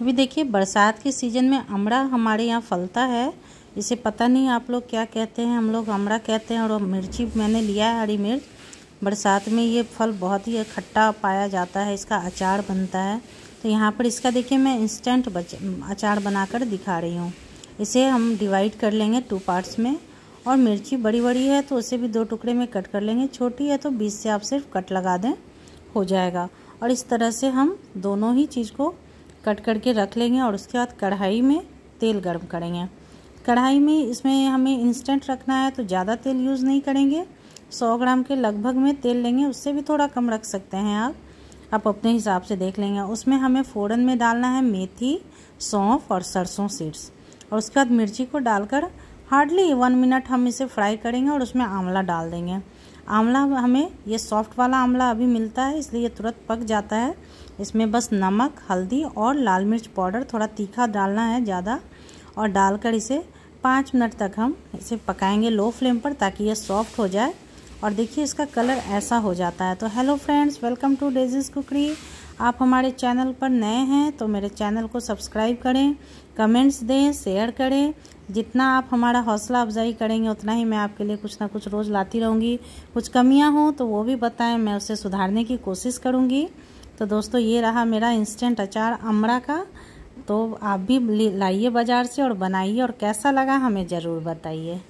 अभी देखिए, बरसात के सीज़न में अमड़ा हमारे यहाँ फलता है। इसे पता नहीं आप लोग क्या कहते हैं। हम लोग अमड़ा कहते हैं और मिर्ची मैंने लिया है, हरी मिर्च। बरसात में ये फल बहुत ही खट्टा पाया जाता है, इसका अचार बनता है। तो यहाँ पर इसका देखिए, मैं इंस्टेंट अचार बनाकर दिखा रही हूँ। इसे हम डिवाइड कर लेंगे टू पार्ट्स में और मिर्ची बड़ी बड़ी है तो उसे भी दो टुकड़े में कट कर लेंगे। छोटी है तो बीस से आप सिर्फ़ कट लगा दें, हो जाएगा। और इस तरह से हम दोनों ही चीज़ को कट करके रख लेंगे और उसके बाद कढ़ाई में तेल गर्म करेंगे। कढ़ाई में इसमें हमें इंस्टेंट रखना है तो ज़्यादा तेल यूज़ नहीं करेंगे। 100 ग्राम के लगभग में तेल लेंगे, उससे भी थोड़ा कम रख सकते हैं आप। आप अपने हिसाब से देख लेंगे। उसमें हमें फ़ौरन में डालना है मेथी, सौंफ और सरसों सीड्स और उसके बाद मिर्ची को डालकर हार्डली वन मिनट हम इसे फ्राई करेंगे और उसमें आंवला डाल देंगे। आंवला हमें, ये सॉफ्ट वाला आंवला अभी मिलता है, इसलिए तुरंत पक जाता है। इसमें बस नमक, हल्दी और लाल मिर्च पाउडर, थोड़ा तीखा डालना है ज़्यादा, और डालकर इसे पाँच मिनट तक हम इसे पकाएँगे लो फ्लेम पर ताकि ये सॉफ्ट हो जाए। और देखिए इसका कलर ऐसा हो जाता है। तो hello friends, welcome to Daisy's cookery. आप हमारे चैनल पर नए हैं तो मेरे चैनल को सब्सक्राइब करें, कमेंट्स दें, शेयर करें जितना आप हमारा हौसला अफजाई करेंगे, उतना ही मैं आपके लिए कुछ ना कुछ रोज़ लाती रहूँगी। कुछ कमियाँ हों तो वो भी बताएँ, मैं उसे सुधारने की कोशिश करूँगी। तो दोस्तों, ये रहा मेरा इंस्टेंट अचार अमरा का। तो आप भी लाइए बाज़ार से और बनाइए और कैसा लगा हमें ज़रूर बताइए।